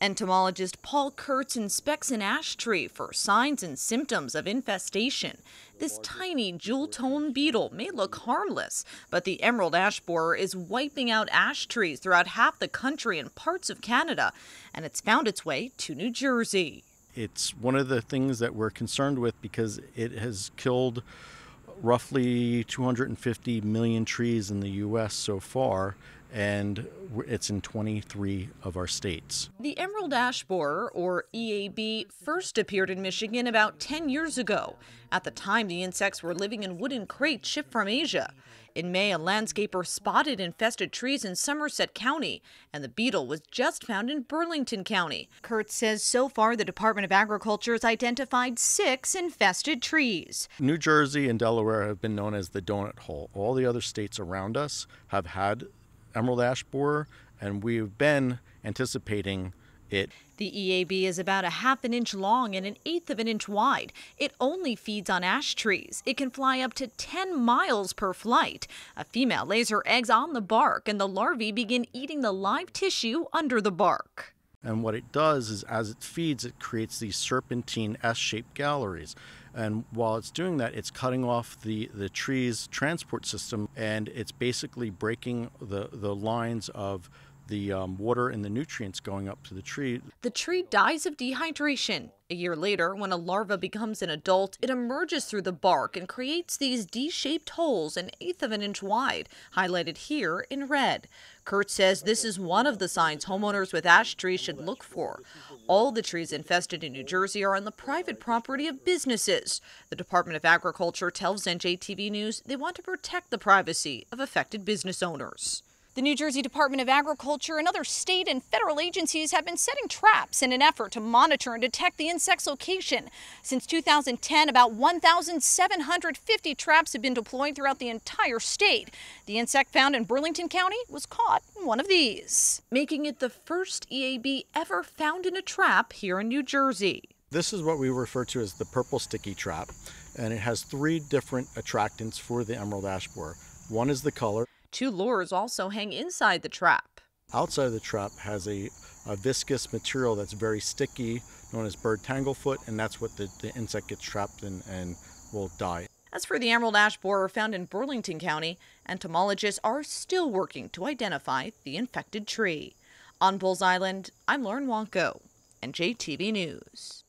Entomologist Paul Kurtz inspects an ash tree for signs and symptoms of infestation. This tiny jewel tone beetle may look harmless, but the emerald ash borer is wiping out ash trees throughout half the country and parts of Canada, and it's found its way to New Jersey. It's one of the things that we're concerned with because it has killed roughly 250 million trees in the U.S. so far, and it's in 23 of our states. The emerald ash borer, or EAB, first appeared in Michigan about 10 years ago. At the time, the insects were living in wooden crates shipped from Asia. In May, a landscaper spotted infested trees in Somerset County, and the beetle was just found in Burlington County. Kurtz says so far the Department of Agriculture has identified six infested trees. New Jersey and Delaware have been known as the donut hole. All the other states around us have had emerald ash borer, and we've been anticipating it. The EAB is about a half an inch long and an eighth of an inch wide. It only feeds on ash trees. It can fly up to 10 miles per flight. A female lays her eggs on the bark, and the larvae begin eating the live tissue under the bark. And what it does is, as it feeds, it creates these serpentine S shaped galleries. And while it's doing that, it's cutting off the, the tree's transport system and it's basically breaking the, the lines of the um, water and the nutrients going up to the tree. The tree dies of dehydration. A year later, when a larva becomes an adult, it emerges through the bark and creates these D shaped holes an eighth of an inch wide, highlighted here in red. Kurtz says this is one of the signs homeowners with ash trees should look for. All the trees infested in New Jersey are on the private property of businesses. The Department of Agriculture tells NJTV News they want to protect the privacy of affected business owners. The New Jersey Department of Agriculture and other state and federal agencies have been setting traps in an effort to monitor and detect the insect's location. Since 2010, about 1,750 traps have been deployed throughout the entire state. The insect found in Burlington County was caught in one of these, making it the first EAB ever found in a trap here in New Jersey. This is what we refer to as the purple sticky trap, and it has three different attractants for the emerald ash borer. One is the color. Two lures also hang inside the trap. Outside of the trap has a, a viscous material that's very sticky, known as bird tanglefoot, and that's what the, the insect gets trapped in and will die. As for the emerald ash borer found in Burlington County, entomologists are still working to identify the infected tree. On Bulls Island, I'm Lauren Wanko, NJTV News.